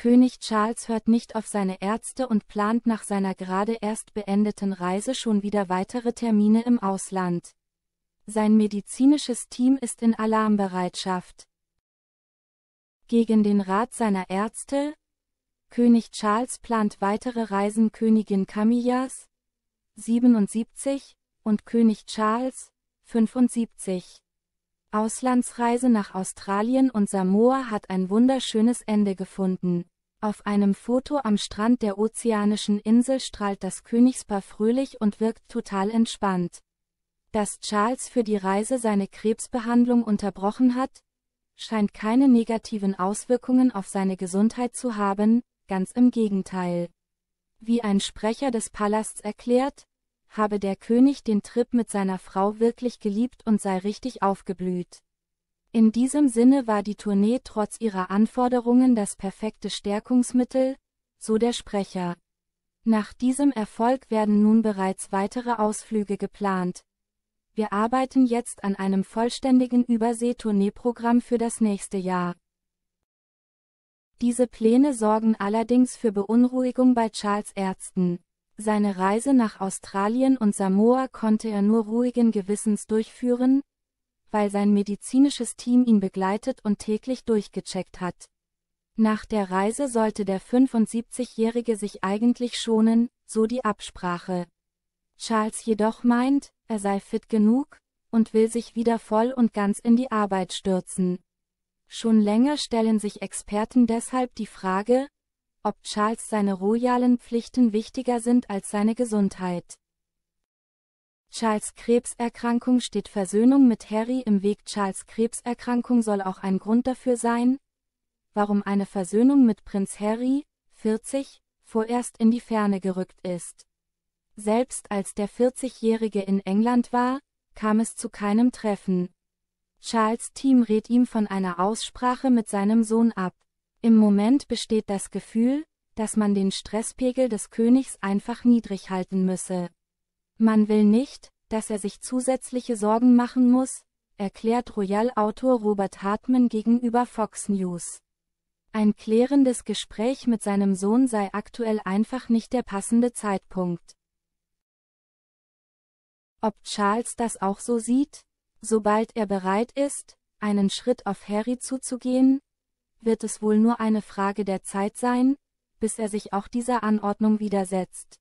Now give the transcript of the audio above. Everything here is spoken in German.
König Charles hört nicht auf seine Ärzte und plant nach seiner gerade erst beendeten Reise schon wieder weitere Termine im Ausland. Sein medizinisches Team ist in Alarmbereitschaft. Gegen den Rat seiner Ärzte, König Charles plant weitere Reisen Königin Camillas, 77, und König Charles, 75. Auslandsreise nach Australien und Samoa hat ein wunderschönes Ende gefunden. Auf einem Foto am Strand der ozeanischen Insel strahlt das Königspaar fröhlich und wirkt total entspannt. Dass Charles für die Reise seine Krebsbehandlung unterbrochen hat, scheint keine negativen Auswirkungen auf seine Gesundheit zu haben, ganz im Gegenteil. Wie ein Sprecher des Palasts erklärt, habe der König den Trip mit seiner Frau wirklich geliebt und sei richtig aufgeblüht. In diesem Sinne war die Tournee trotz ihrer Anforderungen das perfekte Stärkungsmittel, so der Sprecher. Nach diesem Erfolg werden nun bereits weitere Ausflüge geplant. Wir arbeiten jetzt an einem vollständigen Übersee-Tourneeprogramm für das nächste Jahr. Diese Pläne sorgen allerdings für Beunruhigung bei Charles Ärzten. Seine Reise nach Australien und Samoa konnte er nur ruhigen Gewissens durchführen, weil sein medizinisches Team ihn begleitet und täglich durchgecheckt hat. Nach der Reise sollte der 75-Jährige sich eigentlich schonen, so die Absprache. Charles jedoch meint, er sei fit genug und will sich wieder voll und ganz in die Arbeit stürzen. Schon länger stellen sich Experten deshalb die Frage, ob Charles seine royalen Pflichten wichtiger sind als seine Gesundheit. Charles Krebserkrankung steht Versöhnung mit Harry im Weg Charles Krebserkrankung soll auch ein Grund dafür sein, warum eine Versöhnung mit Prinz Harry, 40, vorerst in die Ferne gerückt ist. Selbst als der 40-Jährige in England war, kam es zu keinem Treffen. Charles Team rät ihm von einer Aussprache mit seinem Sohn ab. Im Moment besteht das Gefühl, dass man den Stresspegel des Königs einfach niedrig halten müsse. Man will nicht, dass er sich zusätzliche Sorgen machen muss, erklärt Royal-Autor Robert Hartman gegenüber Fox News. Ein klärendes Gespräch mit seinem Sohn sei aktuell einfach nicht der passende Zeitpunkt. Ob Charles das auch so sieht? Sobald er bereit ist, einen Schritt auf Harry zuzugehen, wird es wohl nur eine Frage der Zeit sein, bis er sich auch dieser Anordnung widersetzt.